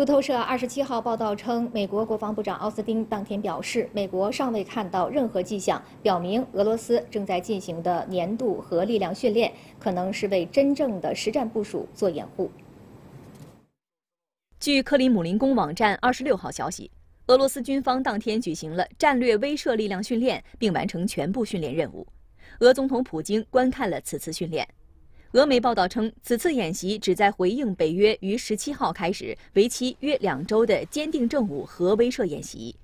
路透社二十七号报道称，美国国防部长奥斯汀当天表示，美国尚未看到任何迹象表明俄罗斯正在进行的年度核力量训练可能是为真正的实战部署做掩护。据克里姆林宫网站二十六号消息，俄罗斯军方当天举行了战略威慑力量训练，并完成全部训练任务。俄总统普京观看了此次训练。俄媒报道称，此次演习旨在回应北约于十七号开始为期约两周的坚定正午核威慑演习。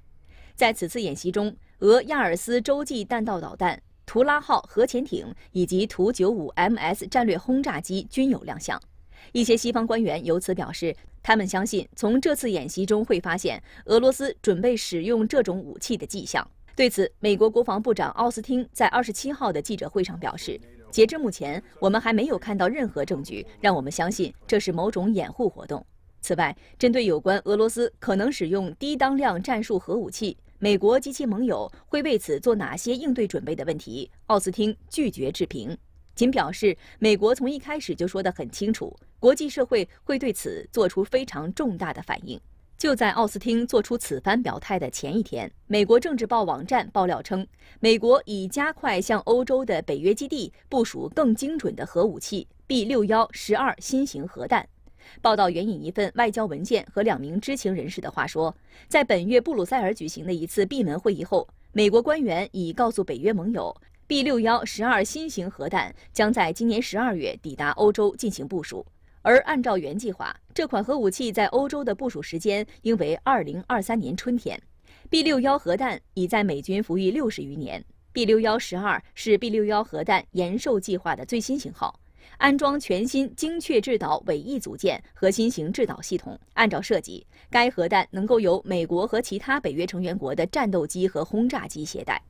在此次演习中，俄亚尔斯洲际弹道导弹、图拉号核潜艇以及图九五 MS 战略轰炸机均有亮相。一些西方官员由此表示，他们相信从这次演习中会发现俄罗斯准备使用这种武器的迹象。对此，美国国防部长奥斯汀在二十七号的记者会上表示。截至目前，我们还没有看到任何证据让我们相信这是某种掩护活动。此外，针对有关俄罗斯可能使用低当量战术核武器，美国及其盟友会为此做哪些应对准备的问题，奥斯汀拒绝置评，仅表示美国从一开始就说得很清楚，国际社会会对此做出非常重大的反应。就在奥斯汀做出此番表态的前一天，美国政治报网站爆料称，美国已加快向欧洲的北约基地部署更精准的核武器 B 六幺十二新型核弹。报道援引一份外交文件和两名知情人士的话说，在本月布鲁塞尔举行的一次闭门会议后，美国官员已告诉北约盟友，B 六幺十二新型核弹将在今年十二月抵达欧洲进行部署。而按照原计划，这款核武器在欧洲的部署时间应为二零二三年春天。B 六幺核弹已在美军服役六十余年。B 六幺十二是 B 六幺核弹延寿计划的最新型号，安装全新精确制导尾翼组件和新型制导系统。按照设计，该核弹能够由美国和其他北约成员国的战斗机和轰炸机携带。